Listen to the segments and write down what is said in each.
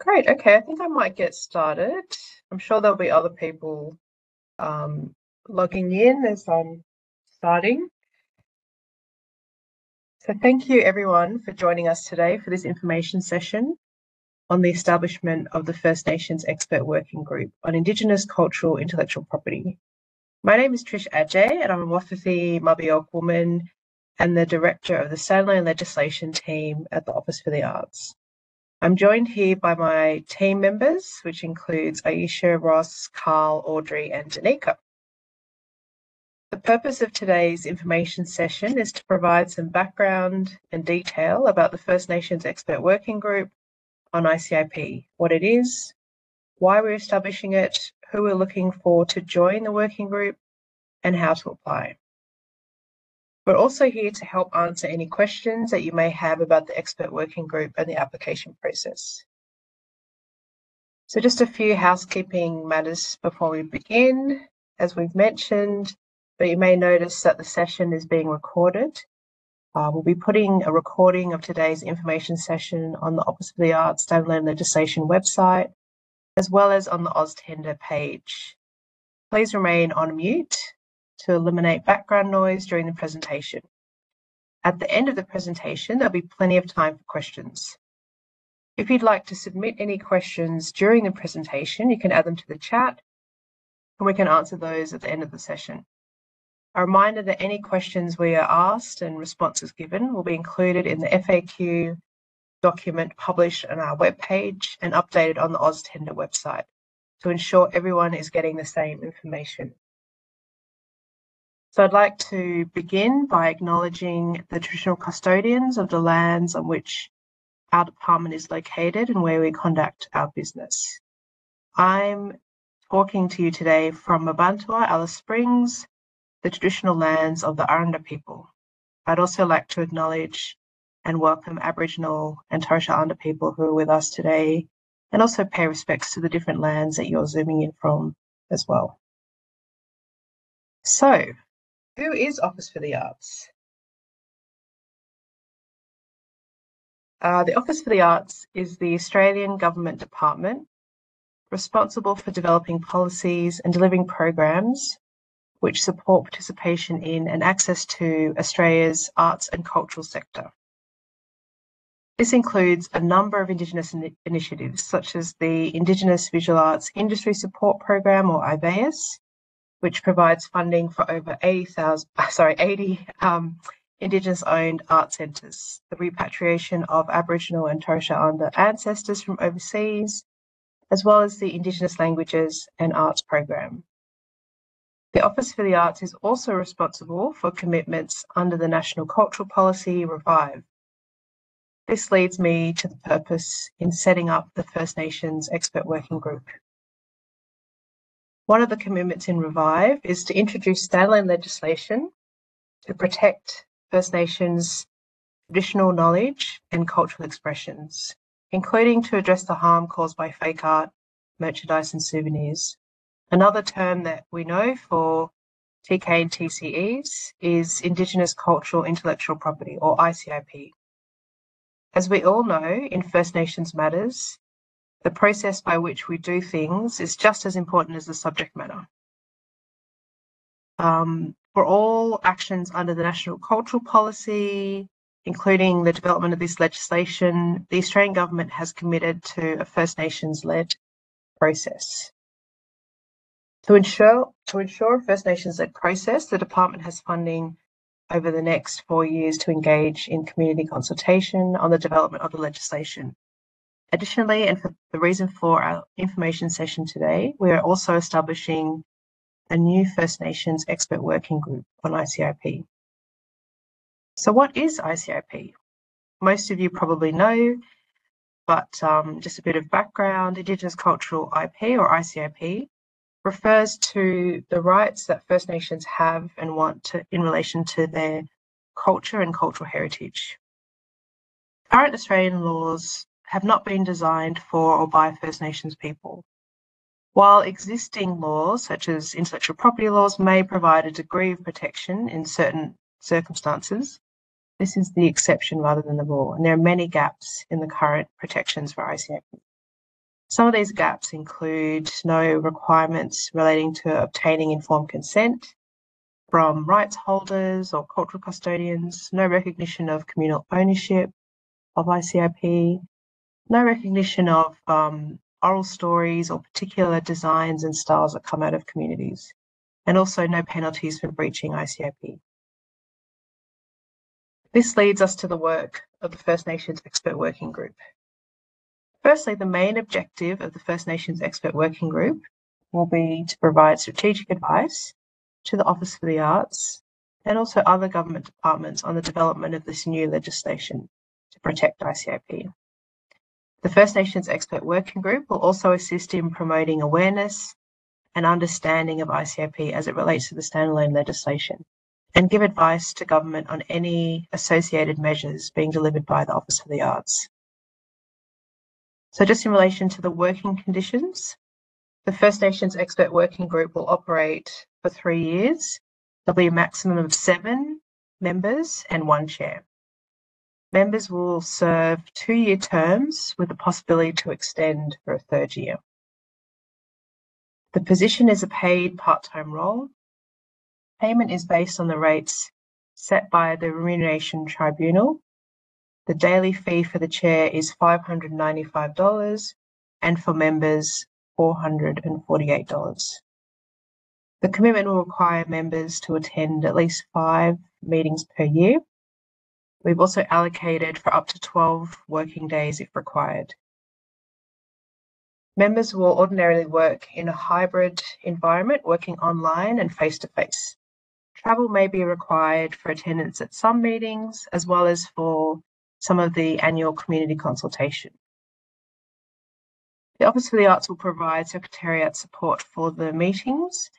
Great. Okay, I think I might get started. I'm sure there'll be other people um, logging in as I'm starting. So thank you everyone for joining us today for this information session on the establishment of the First Nations Expert Working Group on Indigenous Cultural Intellectual Property. My name is Trish Ajay and I'm a Wafifi Mabuiag woman and the Director of the Standalone Legislation Team at the Office for the Arts. I'm joined here by my team members, which includes Aisha, Ross, Carl, Audrey, and Danica. The purpose of today's information session is to provide some background and detail about the First Nations Expert Working Group on ICIP, what it is, why we're establishing it, who we're looking for to join the working group, and how to apply. We're also here to help answer any questions that you may have about the expert working group and the application process. So just a few housekeeping matters before we begin. As we've mentioned, but you may notice that the session is being recorded. Uh, we'll be putting a recording of today's information session on the Office of the Arts Standalone Legislation website, as well as on the AusTender page. Please remain on mute to eliminate background noise during the presentation. At the end of the presentation, there'll be plenty of time for questions. If you'd like to submit any questions during the presentation, you can add them to the chat and we can answer those at the end of the session. A reminder that any questions we are asked and responses given will be included in the FAQ document published on our webpage and updated on the AusTender website to ensure everyone is getting the same information. So I'd like to begin by acknowledging the traditional custodians of the lands on which our department is located and where we conduct our business. I'm talking to you today from Mparntwe, Alice Springs, the traditional lands of the Aranda people. I'd also like to acknowledge and welcome Aboriginal and Torres Strait Islander people who are with us today and also pay respects to the different lands that you're zooming in from as well. So who is Office for the Arts? Uh, the Office for the Arts is the Australian government department responsible for developing policies and delivering programs which support participation in and access to Australia's arts and cultural sector. This includes a number of Indigenous in initiatives, such as the Indigenous Visual Arts Industry Support Program, or IVAIS, which provides funding for over 80,000, sorry, 80 um, Indigenous owned art centres, the repatriation of Aboriginal and Torres Strait Islander ancestors from overseas, as well as the Indigenous Languages and Arts Program. The Office for the Arts is also responsible for commitments under the National Cultural Policy Revive. This leads me to the purpose in setting up the First Nations Expert Working Group. One of the commitments in Revive is to introduce standalone legislation to protect First Nations traditional knowledge and cultural expressions, including to address the harm caused by fake art, merchandise, and souvenirs. Another term that we know for TK and TCEs is Indigenous Cultural Intellectual Property, or ICIP. As we all know, in First Nations matters, the process by which we do things is just as important as the subject matter. Um, for all actions under the National Cultural Policy, including the development of this legislation, the Australian Government has committed to a First Nations led process. To ensure, to ensure a First Nations led process, the Department has funding over the next four years to engage in community consultation on the development of the legislation. Additionally, and for the reason for our information session today, we are also establishing a new First Nations expert working group on ICIP. So what is ICIP? Most of you probably know, but um, just a bit of background, Indigenous Cultural IP or ICIP refers to the rights that First Nations have and want to, in relation to their culture and cultural heritage. Current Australian laws have not been designed for or by First Nations people. While existing laws, such as intellectual property laws, may provide a degree of protection in certain circumstances, this is the exception rather than the rule, and there are many gaps in the current protections for ICIP. Some of these gaps include no requirements relating to obtaining informed consent from rights holders or cultural custodians, no recognition of communal ownership of ICIP, no recognition of um, oral stories or particular designs and styles that come out of communities, and also no penalties for breaching ICIP. This leads us to the work of the First Nations Expert Working Group. Firstly, the main objective of the First Nations Expert Working Group will be to provide strategic advice to the Office for the Arts and also other government departments on the development of this new legislation to protect ICIP. The First Nations Expert Working Group will also assist in promoting awareness and understanding of ICIP as it relates to the standalone legislation and give advice to government on any associated measures being delivered by the Office for the Arts. So just in relation to the working conditions, the First Nations Expert Working Group will operate for three years. There'll be a maximum of seven members and one chair. Members will serve two-year terms with the possibility to extend for a third year. The position is a paid part-time role. Payment is based on the rates set by the Remuneration Tribunal. The daily fee for the chair is $595 and for members $448. The commitment will require members to attend at least five meetings per year We've also allocated for up to 12 working days if required. Members will ordinarily work in a hybrid environment, working online and face-to-face. Travel may be required for attendance at some meetings, as well as for some of the annual community consultation. The Office for the Arts will provide Secretariat support for the meetings,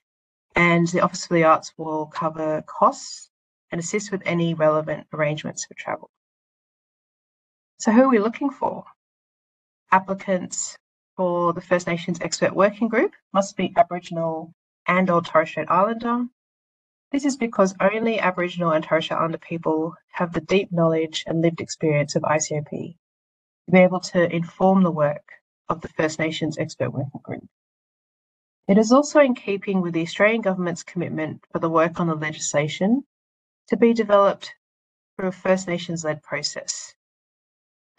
and the Office for the Arts will cover costs and assist with any relevant arrangements for travel. So who are we looking for? Applicants for the First Nations Expert Working Group must be Aboriginal and or Torres Strait Islander. This is because only Aboriginal and Torres Strait Islander people have the deep knowledge and lived experience of ICIP to be able to inform the work of the First Nations Expert Working Group. It is also in keeping with the Australian Government's commitment for the work on the legislation to be developed through a First Nations led process,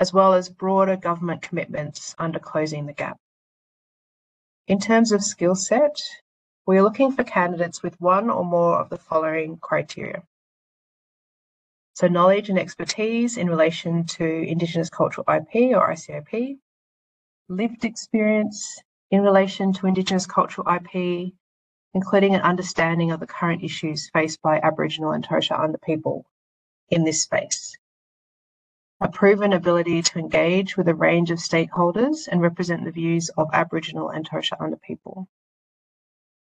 as well as broader government commitments under Closing the Gap. In terms of skill set, we are looking for candidates with one or more of the following criteria. So knowledge and expertise in relation to Indigenous cultural IP or ICIP, lived experience in relation to Indigenous cultural IP including an understanding of the current issues faced by Aboriginal and Torres Strait Islander people in this space. A proven ability to engage with a range of stakeholders and represent the views of Aboriginal and Torres Strait Islander people.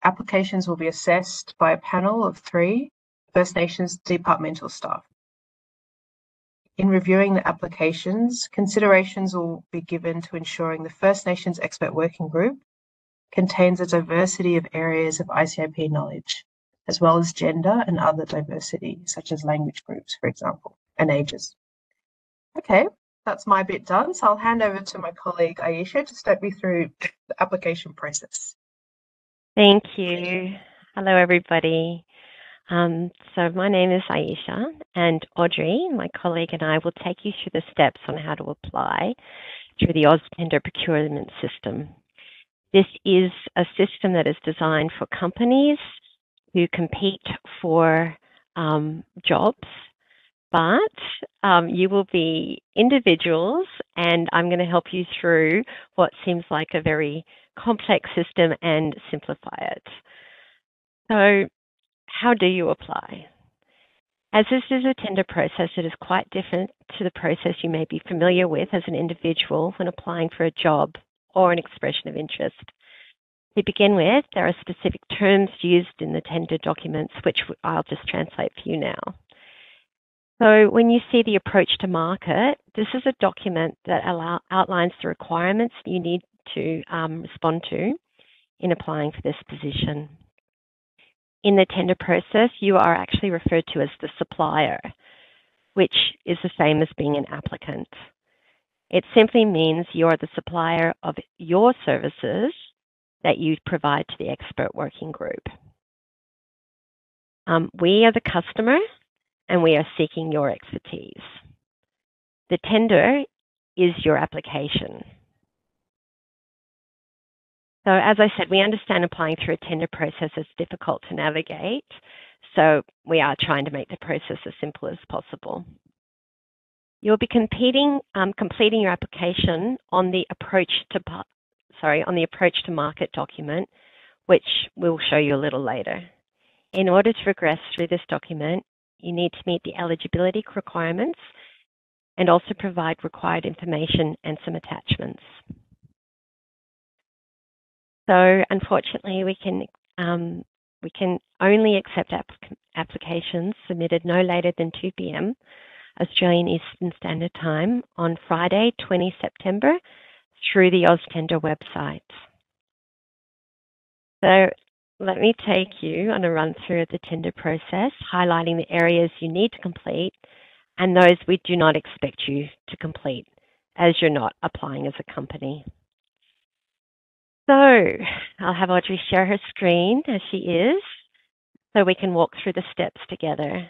Applications will be assessed by a panel of three First Nations departmental staff. In reviewing the applications, considerations will be given to ensuring the First Nations Expert Working Group contains a diversity of areas of ICIP knowledge, as well as gender and other diversity, such as language groups, for example, and ages. Okay, that's my bit done. So I'll hand over to my colleague Aisha to step me through the application process. Thank you. Hello, everybody. Um, so my name is Aisha and Audrey, my colleague and I will take you through the steps on how to apply through the AusTender procurement system. This is a system that is designed for companies who compete for um, jobs, but um, you will be individuals, and I'm going to help you through what seems like a very complex system and simplify it. So, how do you apply? As this is a tender process, it is quite different to the process you may be familiar with as an individual when applying for a job or an expression of interest. To begin with, there are specific terms used in the tender documents, which I'll just translate for you now. So when you see the approach to market, this is a document that allow, outlines the requirements you need to um, respond to in applying for this position. In the tender process, you are actually referred to as the supplier, which is the same as being an applicant. It simply means you're the supplier of your services that you provide to the expert working group. Um, we are the customer and we are seeking your expertise. The tender is your application. So as I said, we understand applying through a tender process is difficult to navigate. So we are trying to make the process as simple as possible. You'll be competing, um, completing your application on the approach to sorry on the approach to market document, which we'll show you a little later. In order to progress through this document, you need to meet the eligibility requirements and also provide required information and some attachments. So unfortunately, we can um, we can only accept applications submitted no later than 2 p.m. Australian Eastern Standard Time on Friday, 20 September through the AusTender website. So let me take you on a run through of the tender process, highlighting the areas you need to complete and those we do not expect you to complete as you're not applying as a company. So I'll have Audrey share her screen as she is so we can walk through the steps together.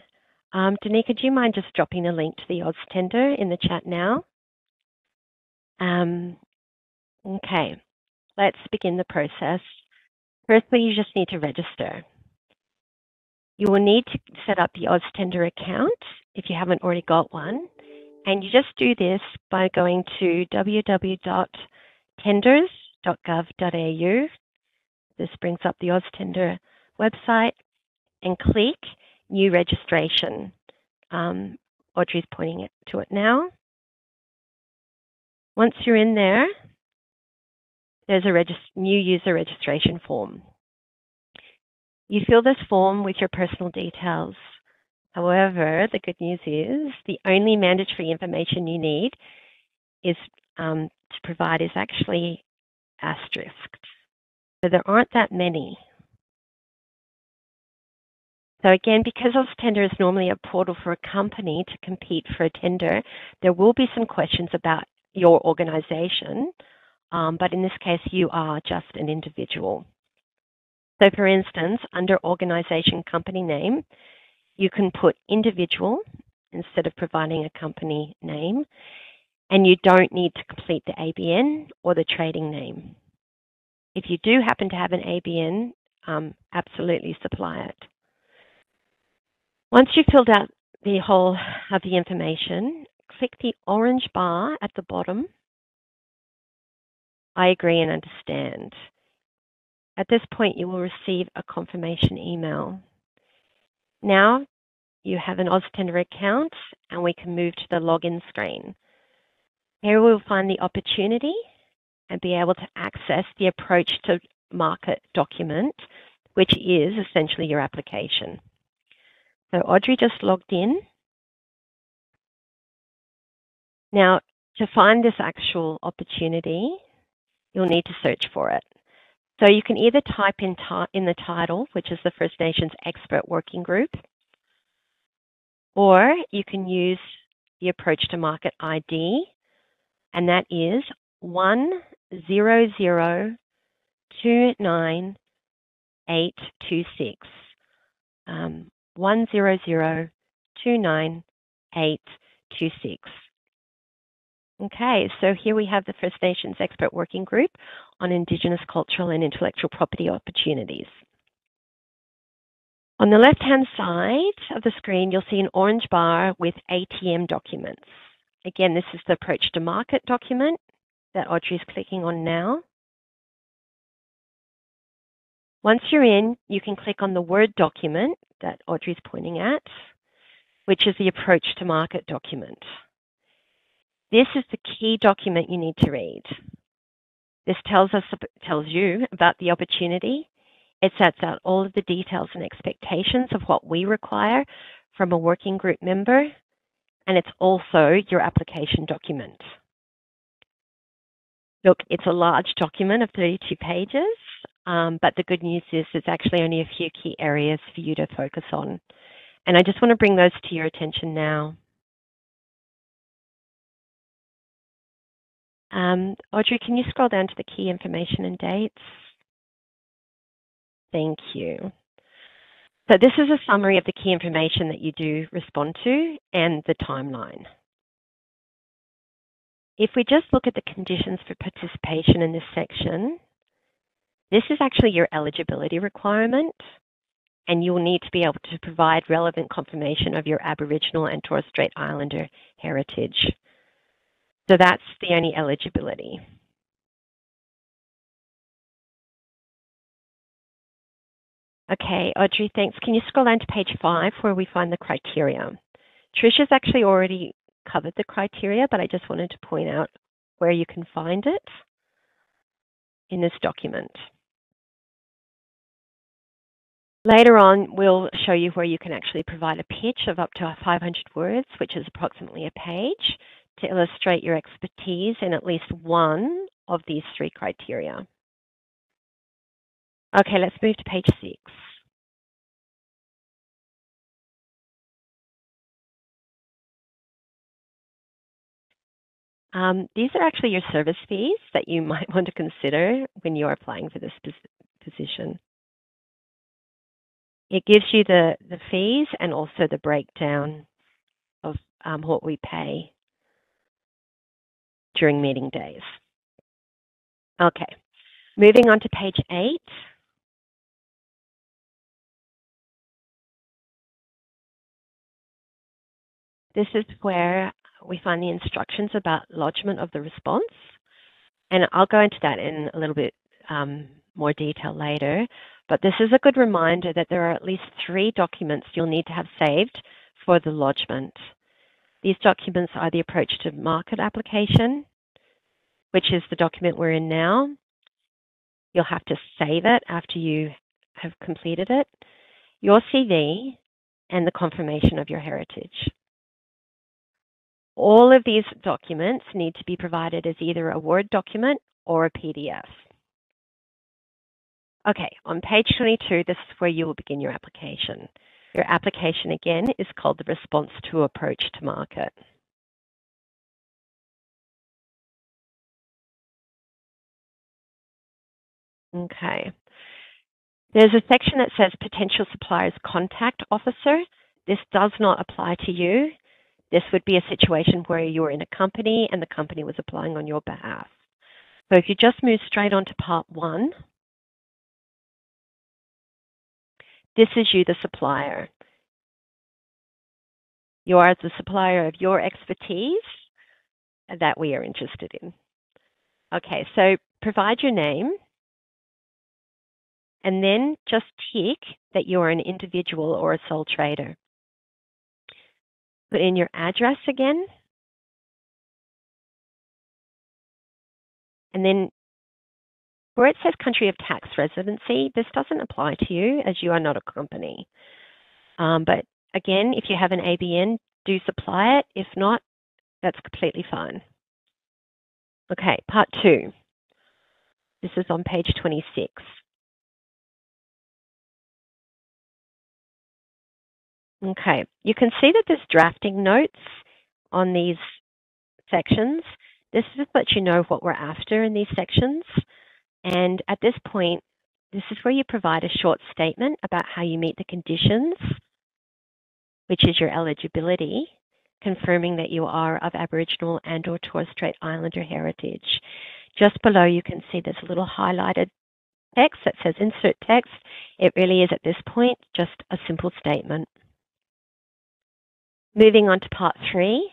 Um, Danica, do you mind just dropping a link to the Oz tender in the chat now? Um, okay, let's begin the process. Firstly, you just need to register. You will need to set up the AusTender account if you haven't already got one. And you just do this by going to www.tenders.gov.au. This brings up the AusTender website and click New Registration. Um, Audrey's pointing it to it now. Once you're in there, there's a new user registration form. You fill this form with your personal details. However, the good news is the only mandatory information you need is um, to provide is actually asterisked. So there aren't that many. So again, because AusTender is normally a portal for a company to compete for a tender, there will be some questions about your organization, um, but in this case, you are just an individual. So for instance, under organization company name, you can put individual instead of providing a company name, and you don't need to complete the ABN or the trading name. If you do happen to have an ABN, um, absolutely supply it. Once you've filled out the whole of the information, click the orange bar at the bottom. I agree and understand. At this point, you will receive a confirmation email. Now you have an AusTender account and we can move to the login screen. Here we'll find the opportunity and be able to access the approach to market document, which is essentially your application. So Audrey just logged in. Now, to find this actual opportunity, you'll need to search for it. So you can either type in, in the title, which is the First Nations Expert Working Group, or you can use the approach to market ID, and that is 10029826. Um, 10029826. Okay, so here we have the First Nations Expert Working Group on Indigenous cultural and intellectual property opportunities. On the left-hand side of the screen, you'll see an orange bar with ATM documents. Again, this is the approach to market document that Audrey is clicking on now. Once you're in, you can click on the Word document that Audrey's pointing at, which is the approach to market document. This is the key document you need to read. This tells us tells you about the opportunity. It sets out all of the details and expectations of what we require from a working group member, and it's also your application document. Look, it's a large document of 32 pages, um, but the good news is there's actually only a few key areas for you to focus on. And I just want to bring those to your attention now. Um, Audrey, can you scroll down to the key information and dates? Thank you. So this is a summary of the key information that you do respond to and the timeline. If we just look at the conditions for participation in this section, this is actually your eligibility requirement, and you will need to be able to provide relevant confirmation of your Aboriginal and Torres Strait Islander heritage. So that's the only eligibility. Okay, Audrey, thanks. Can you scroll down to page five where we find the criteria? Trisha's actually already covered the criteria, but I just wanted to point out where you can find it in this document. Later on, we'll show you where you can actually provide a pitch of up to 500 words, which is approximately a page, to illustrate your expertise in at least one of these three criteria. Okay, let's move to page six. Um, these are actually your service fees that you might want to consider when you are applying for this position. It gives you the, the fees and also the breakdown of um, what we pay during meeting days. Okay, moving on to page eight. This is where we find the instructions about lodgement of the response. And I'll go into that in a little bit um, more detail later. But this is a good reminder that there are at least three documents you'll need to have saved for the lodgement. These documents are the approach to market application, which is the document we're in now. You'll have to save it after you have completed it, your CV, and the confirmation of your heritage. All of these documents need to be provided as either a Word document or a PDF. Okay, on page 22, this is where you will begin your application. Your application, again, is called the Response to Approach to Market. Okay. There's a section that says Potential Suppliers Contact Officer. This does not apply to you. This would be a situation where you're in a company and the company was applying on your behalf. So if you just move straight on to part one, this is you, the supplier. You are the supplier of your expertise that we are interested in. Okay, so provide your name and then just tick that you're an individual or a sole trader. Put in your address again. And then where it says country of tax residency, this doesn't apply to you as you are not a company. Um, but again, if you have an ABN, do supply it. If not, that's completely fine. Okay, part two. This is on page 26. Okay, you can see that there's drafting notes on these sections. This is let you know what we're after in these sections. And at this point, this is where you provide a short statement about how you meet the conditions, which is your eligibility, confirming that you are of Aboriginal and or Torres Strait Islander heritage. Just below you can see there's a little highlighted text that says insert text. It really is at this point just a simple statement. Moving on to part three,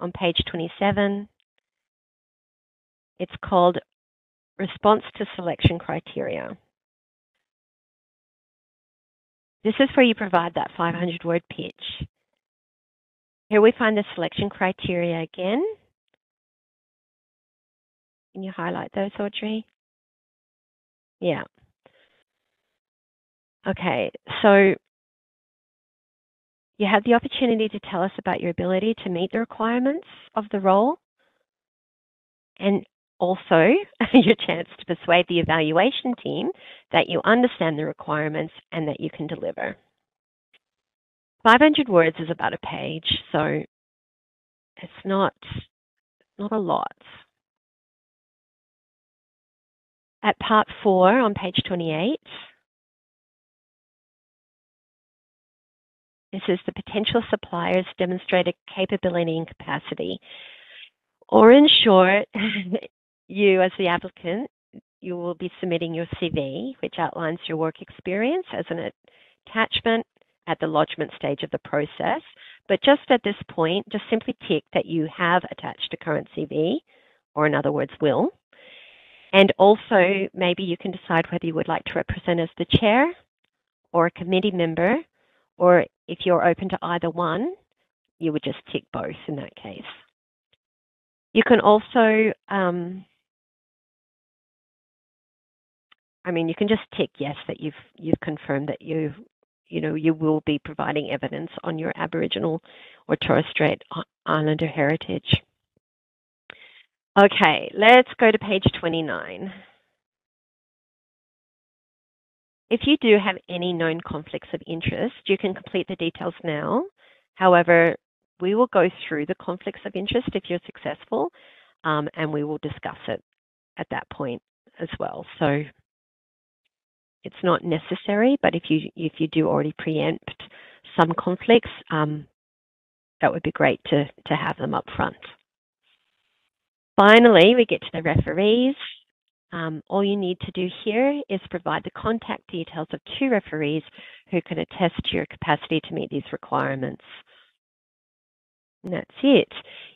on page 27, it's called Response to Selection Criteria. This is where you provide that 500 word pitch. Here we find the selection criteria again. Can you highlight those, Audrey? Yeah. Okay, so you have the opportunity to tell us about your ability to meet the requirements of the role and also your chance to persuade the evaluation team that you understand the requirements and that you can deliver. 500 words is about a page, so it's not not a lot. At part four on page 28, this is the potential suppliers demonstrated capability and capacity. Or in short, you as the applicant, you will be submitting your CV, which outlines your work experience as an attachment at the lodgement stage of the process. But just at this point, just simply tick that you have attached a current CV, or in other words, will. And also, maybe you can decide whether you would like to represent as the chair or a committee member, or if you're open to either one, you would just tick both in that case. You can also, um, I mean, you can just tick yes that you've you've confirmed that you you know you will be providing evidence on your Aboriginal or Torres Strait Islander heritage. Okay, let's go to page 29. If you do have any known conflicts of interest, you can complete the details now. However, we will go through the conflicts of interest if you're successful, um, and we will discuss it at that point as well. So it's not necessary, but if you if you do already preempt some conflicts, um, that would be great to, to have them up front. Finally, we get to the referees. Um, all you need to do here is provide the contact details of two referees who can attest to your capacity to meet these requirements. And that's it.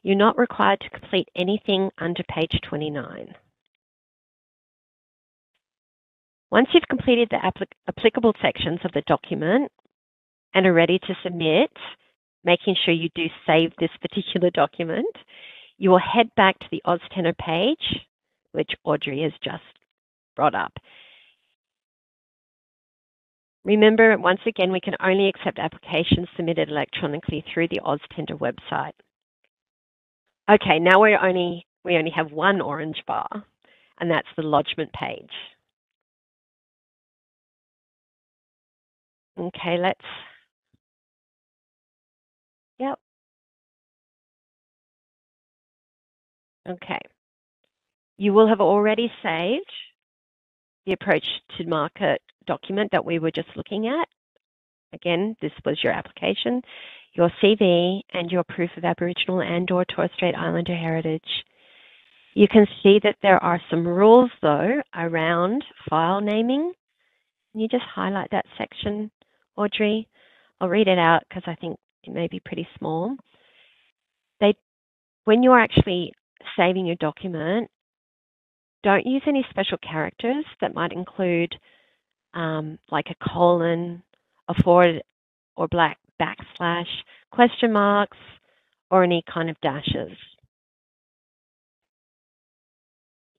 You're not required to complete anything under page 29. Once you've completed the applic applicable sections of the document and are ready to submit, making sure you do save this particular document, you will head back to the AusTender page, which Audrey has just brought up. Remember, once again, we can only accept applications submitted electronically through the AusTender website. Okay, now we only we only have one orange bar, and that's the lodgement page. Okay, let's, yep. Okay. You will have already saved the approach to market document that we were just looking at. Again, this was your application, your CV, and your proof of Aboriginal and or Torres Strait Islander heritage. You can see that there are some rules, though, around file naming. Can you just highlight that section Audrey. I'll read it out because I think it may be pretty small. They, when you're actually saving your document, don't use any special characters that might include um, like a colon, a forward or black backslash, question marks, or any kind of dashes.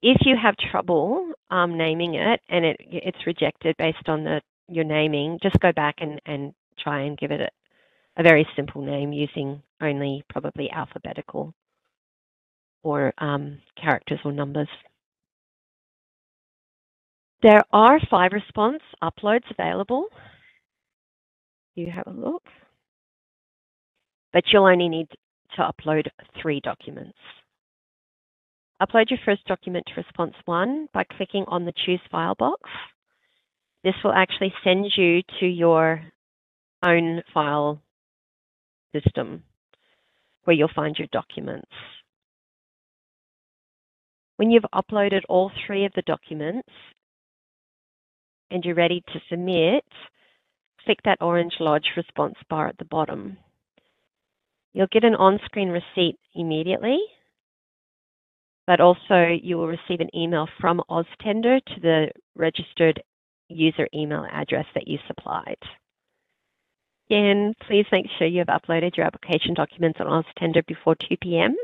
If you have trouble um, naming it and it, it's rejected based on the your naming, just go back and, and try and give it a, a very simple name using only probably alphabetical or um, characters or numbers. There are five response uploads available. You have a look. But you'll only need to upload three documents. Upload your first document to response one by clicking on the choose file box this will actually send you to your own file system where you'll find your documents. When you've uploaded all three of the documents and you're ready to submit, click that orange Lodge response bar at the bottom. You'll get an on-screen receipt immediately, but also you will receive an email from AusTender to the registered user email address that you supplied. Again, please make sure you have uploaded your application documents on AusTender before 2 p.m.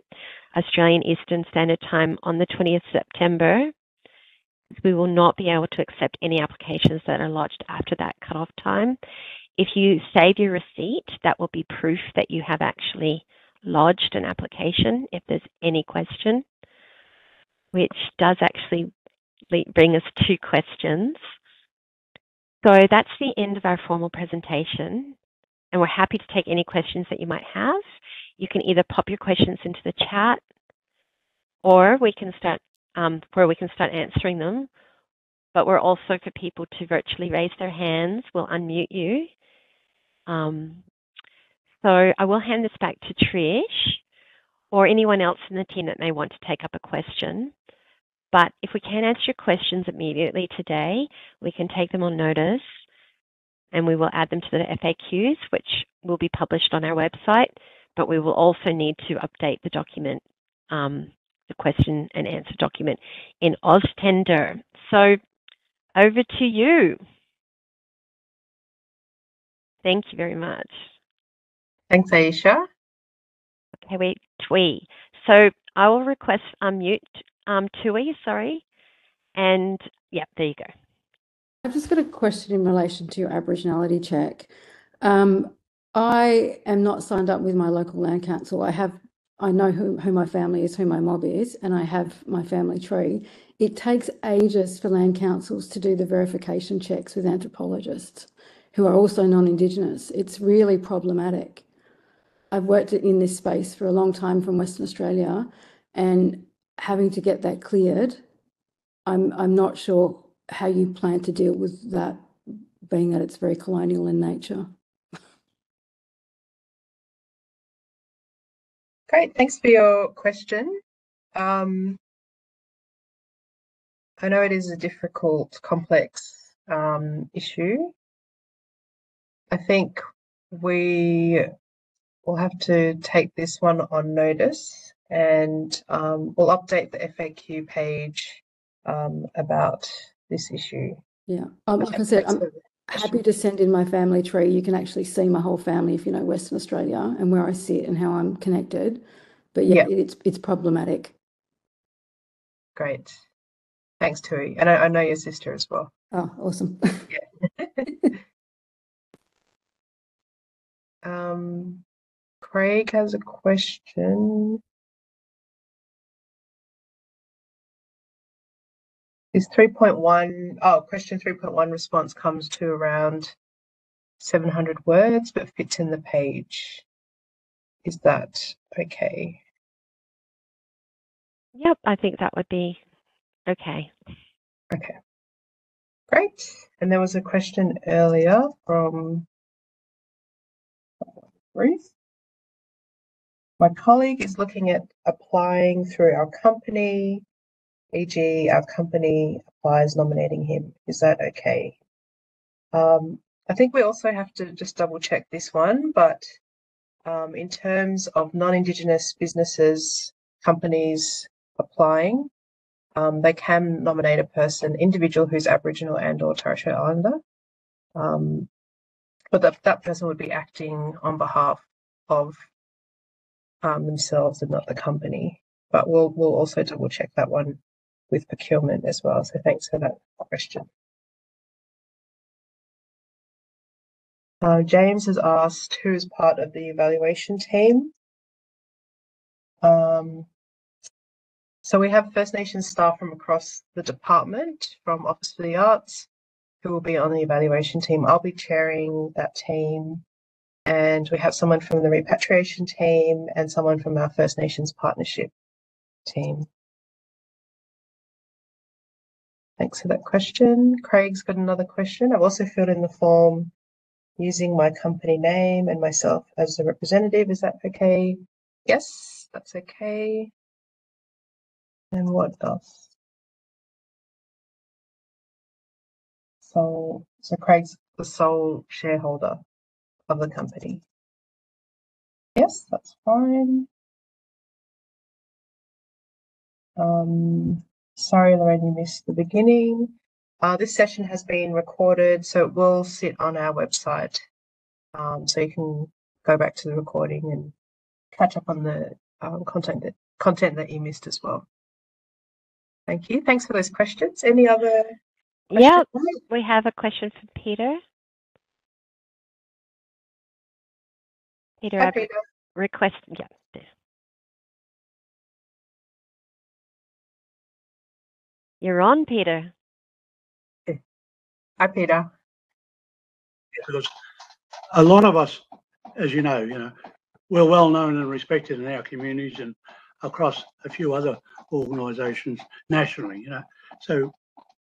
Australian Eastern Standard Time on the 20th September. We will not be able to accept any applications that are lodged after that cutoff time. If you save your receipt, that will be proof that you have actually lodged an application if there's any question, which does actually bring us two questions. So that's the end of our formal presentation, and we're happy to take any questions that you might have. You can either pop your questions into the chat or we can start um, where we can start answering them. But we're also for people to virtually raise their hands. We'll unmute you. Um, so I will hand this back to Trish or anyone else in the team that may want to take up a question. But if we can answer your questions immediately today, we can take them on notice and we will add them to the FAQs, which will be published on our website. But we will also need to update the document, um, the question and answer document in AusTender. So over to you. Thank you very much. Thanks, Aisha. Okay, wait, Tui. So I will request unmute um, Tui, sorry. And yeah, there you go. I've just got a question in relation to your Aboriginality check. Um, I am not signed up with my local land council. I have, I know who, who my family is, who my mob is, and I have my family tree. It takes ages for land councils to do the verification checks with anthropologists who are also non-Indigenous. It's really problematic. I've worked in this space for a long time from Western Australia and having to get that cleared, I'm, I'm not sure how you plan to deal with that, being that it's very colonial in nature. Great, thanks for your question. Um, I know it is a difficult, complex um, issue. I think we we'll have to take this one on notice and um, we'll update the FAQ page um, about this issue. Yeah, um, like I said, I'm happy to send in my family tree. You can actually see my whole family if you know Western Australia and where I sit and how I'm connected. But yeah, yeah. it's it's problematic. Great. Thanks, Tui. And I, I know your sister as well. Oh, awesome. yeah. um, Craig has a question. Is 3.1, oh, question 3.1 response comes to around 700 words, but fits in the page. Is that okay? Yep, I think that would be okay. Okay, great. And there was a question earlier from Ruth. My colleague is looking at applying through our company, e.g. our company applies nominating him. Is that okay? Um, I think we also have to just double check this one, but um, in terms of non-Indigenous businesses, companies applying, um, they can nominate a person, individual who's Aboriginal and or Torres Strait Islander. Um, but that, that person would be acting on behalf of um, themselves and not the company. But we'll we'll also double check that one with procurement as well. So thanks for that question. Uh, James has asked who is part of the evaluation team. Um, so we have First Nations staff from across the department from Office for the Arts who will be on the evaluation team. I'll be chairing that team and we have someone from the repatriation team and someone from our First Nations partnership team. Thanks for that question. Craig's got another question. I've also filled in the form using my company name and myself as the representative. Is that okay? Yes, that's okay. And what else? So, so Craig's the sole shareholder of the company. Yes, that's fine. Um, sorry, Lorraine, you missed the beginning. Uh, this session has been recorded, so it will sit on our website. Um, so you can go back to the recording and catch up on the um, content that content that you missed as well. Thank you. Thanks for those questions. Any other? Questions? Yeah, we have a question from Peter. Peter, Hi, Peter. request, yeah. You're on, Peter. Hi, Peter. Because a lot of us, as you know, you know, we're well known and respected in our communities, and across a few other organisations nationally, you know. So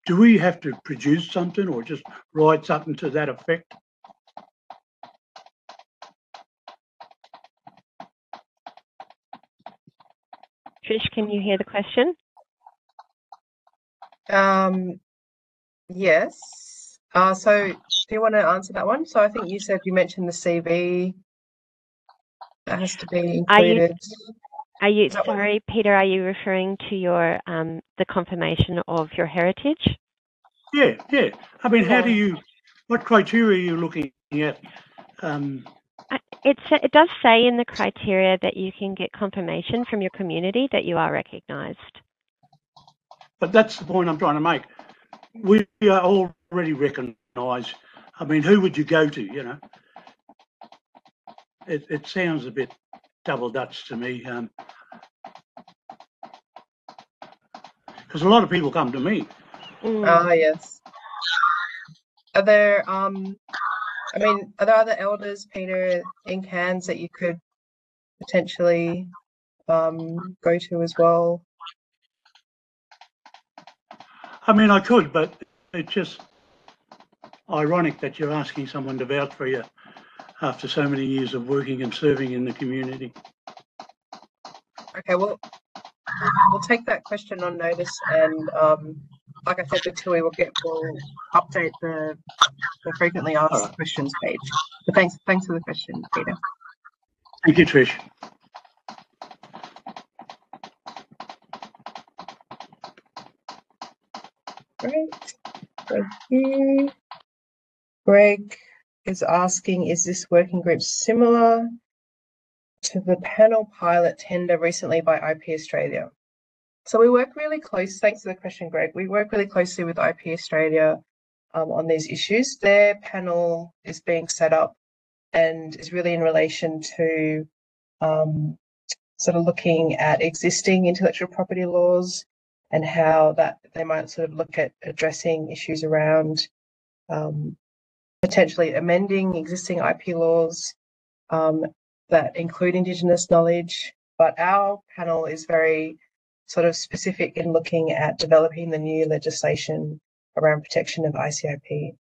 do we have to produce something or just write something to that effect? Trish, can you hear the question? Um, yes. Uh, so do you want to answer that one? So I think you said you mentioned the CV that has to be Are you- included. Are you Is that sorry, Peter? Are you referring to your um, the confirmation of your heritage? Yeah, yeah. I mean, how do you, what criteria are you looking at? Um, I- It it does say in the criteria that you can get confirmation from your community that you are recognised. But that's the point I'm trying to make. We are already recognised. I mean, who would you go to, you know? It, it sounds a bit double Dutch to me. Um, because a lot of people come to me. Mm. Ah, yes. Are there, um, I mean, are there other elders, Peter, in Cairns that you could potentially um, go to as well? I mean, I could, but it's just ironic that you're asking someone to vouch for you after so many years of working and serving in the community. Okay, well, we'll take that question on notice and, um, like I said to Tui, we'll get, we'll update the, the frequently asked Alright. questions page. But thanks, thanks for the question, Peter. Thank you, Trish. Great, thank you. Greg is asking, is this working group similar to the panel pilot tender recently by IP Australia? So we work really close, thanks for the question, Greg. We work really closely with IP Australia um, on these issues. Their panel is being set up and is really in relation to um, sort of looking at existing intellectual property laws and how that they might sort of look at addressing issues around um, potentially amending existing IP laws um, that include Indigenous knowledge. But our panel is very sort of specific in looking at developing the new legislation around protection of ICIP.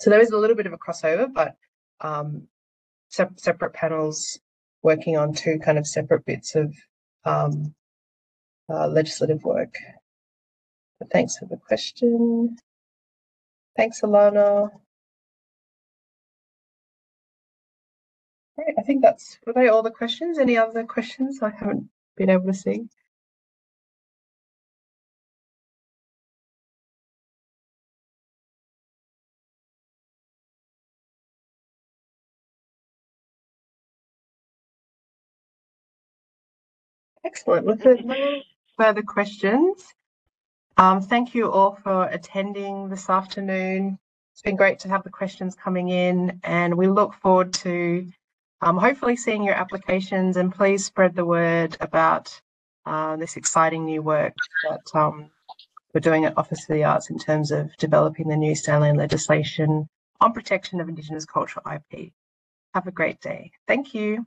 So there is a little bit of a crossover, but um, sep- separate panels working on two kind of separate bits of um, uh, legislative work. But thanks for the question. Thanks, Alana. Great, I think that's were they all the questions. Any other questions I haven't been able to see? Excellent. With the no further questions, um, thank you all for attending this afternoon. It's been great to have the questions coming in, and we look forward to um, hopefully seeing your applications. And please spread the word about uh, this exciting new work that um, we're doing at Office of the Arts in terms of developing the new stand-alone legislation on protection of Indigenous cultural IP. Have a great day. Thank you.